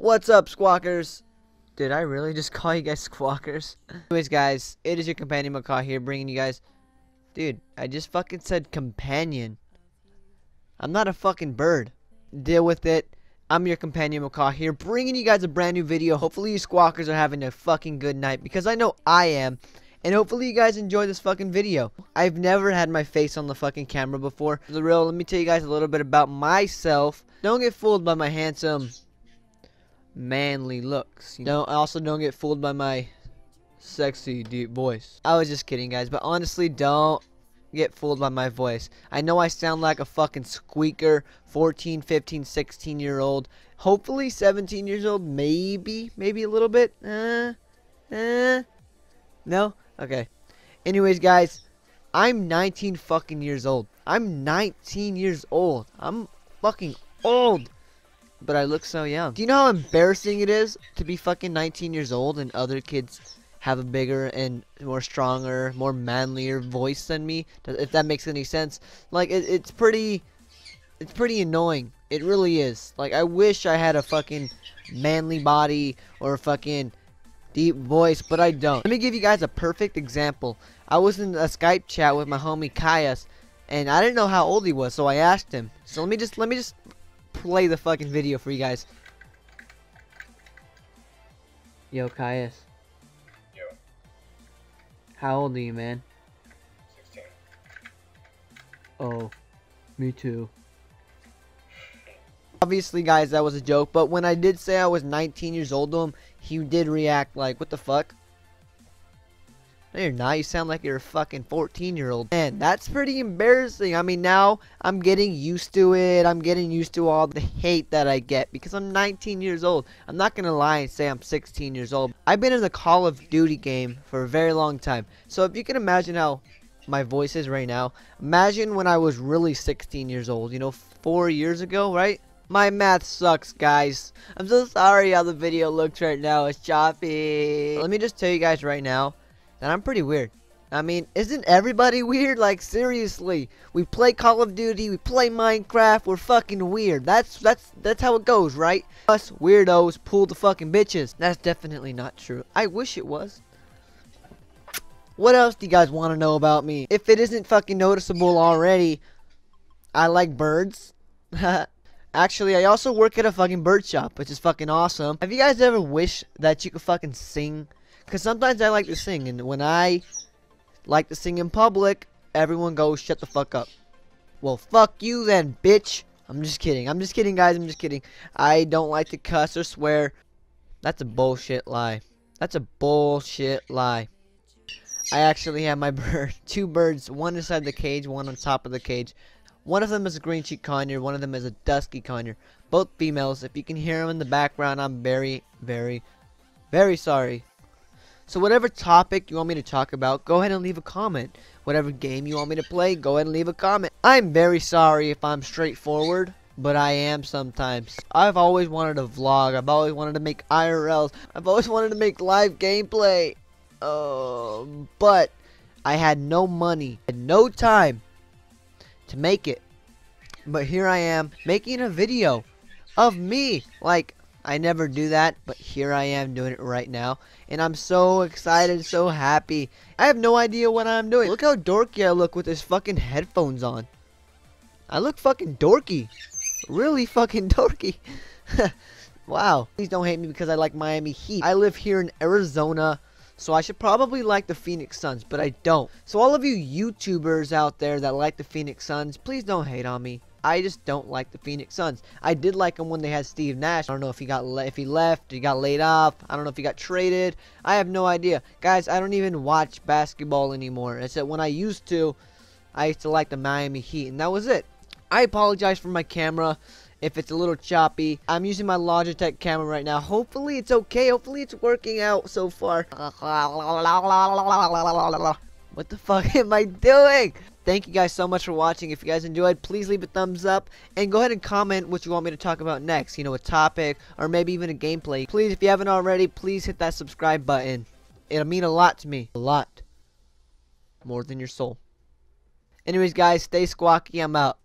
What's up, squawkers? Did I really just call you guys squawkers? Anyways, guys, it is your companion Macaw here, bringing you guys... Dude, I just fucking said companion. I'm not a fucking bird. Deal with it. I'm your companion Macaw here, bringing you guys a brand new video. Hopefully you squawkers are having a fucking good night, because I know I am. And hopefully you guys enjoy this fucking video. I've never had my face on the fucking camera before. For The real, let me tell you guys a little bit about myself. Don't get fooled by my handsome, manly looks. You know, I also don't get fooled by my sexy, deep voice. I was just kidding, guys. But honestly, don't get fooled by my voice. I know I sound like a fucking squeaker, 14, 15, 16 year old. Hopefully 17 years old, maybe, maybe a little bit. Uh, uh, no? Okay. Anyways, guys, I'm 19 fucking years old. I'm 19 years old. I'm fucking old. But I look so young. Do you know how embarrassing it is to be fucking 19 years old and other kids have a bigger and more stronger, more manlier voice than me? If that makes any sense. Like, it, it's pretty... It's pretty annoying. It really is. Like, I wish I had a fucking manly body or a fucking deep voice, but I don't. Let me give you guys a perfect example. I was in a Skype chat with my homie Caius, and I didn't know how old he was, so I asked him. So let me just let me just play the fucking video for you guys. Yo, Caius. Yo, How old are you, man? 16. Oh, me too. Obviously, guys, that was a joke, but when I did say I was 19 years old to him, he did react like, what the fuck? No, you're not. You sound like you're a fucking 14 year old. Man, that's pretty embarrassing. I mean, now I'm getting used to it. I'm getting used to all the hate that I get because I'm 19 years old. I'm not going to lie and say I'm 16 years old. I've been in the Call of Duty game for a very long time. So if you can imagine how my voice is right now, imagine when I was really 16 years old, you know, four years ago, right? My math sucks, guys. I'm so sorry how the video looks right now. It's choppy. Let me just tell you guys right now that I'm pretty weird. I mean, isn't everybody weird? Like, seriously. We play Call of Duty, we play Minecraft, we're fucking weird. That's, that's, that's how it goes, right? Us weirdos pull the fucking bitches. That's definitely not true. I wish it was. What else do you guys want to know about me? If it isn't fucking noticeable already, I like birds. Actually, I also work at a fucking bird shop, which is fucking awesome. Have you guys ever wished that you could fucking sing? Because sometimes I like to sing, and when I like to sing in public, everyone goes, shut the fuck up. Well, fuck you then, bitch. I'm just kidding. I'm just kidding, guys. I'm just kidding. I don't like to cuss or swear. That's a bullshit lie. That's a bullshit lie. I actually have my bird, two birds, one inside the cage, one on top of the cage. One of them is a green cheek conure, one of them is a dusky conure. Both females. If you can hear them in the background, I'm very, very, very sorry. So whatever topic you want me to talk about, go ahead and leave a comment. Whatever game you want me to play, go ahead and leave a comment. I'm very sorry if I'm straightforward, but I am sometimes. I've always wanted to vlog. I've always wanted to make IRLs. I've always wanted to make live gameplay. Uh, but I had no money and no time to make it. But here I am making a video of me. Like, I never do that, but here I am doing it right now. And I'm so excited, so happy. I have no idea what I'm doing. Look how dorky I look with this fucking headphones on. I look fucking dorky. Really fucking dorky. wow. Please don't hate me because I like Miami Heat. I live here in Arizona. So I should probably like the Phoenix Suns, but I don't. So all of you YouTubers out there that like the Phoenix Suns, please don't hate on me. I just don't like the Phoenix Suns. I did like them when they had Steve Nash. I don't know if he got if he left, he got laid off. I don't know if he got traded. I have no idea. Guys, I don't even watch basketball anymore. It's that when I used to, I used to like the Miami Heat, and that was it. I apologize for my camera if it's a little choppy. I'm using my Logitech camera right now. Hopefully it's okay. Hopefully it's working out so far. What the fuck am I doing? Thank you guys so much for watching. If you guys enjoyed, please leave a thumbs up. And go ahead and comment what you want me to talk about next. You know, a topic or maybe even a gameplay. Please, if you haven't already, please hit that subscribe button. It'll mean a lot to me. A lot. More than your soul. Anyways, guys, stay squawky. I'm out.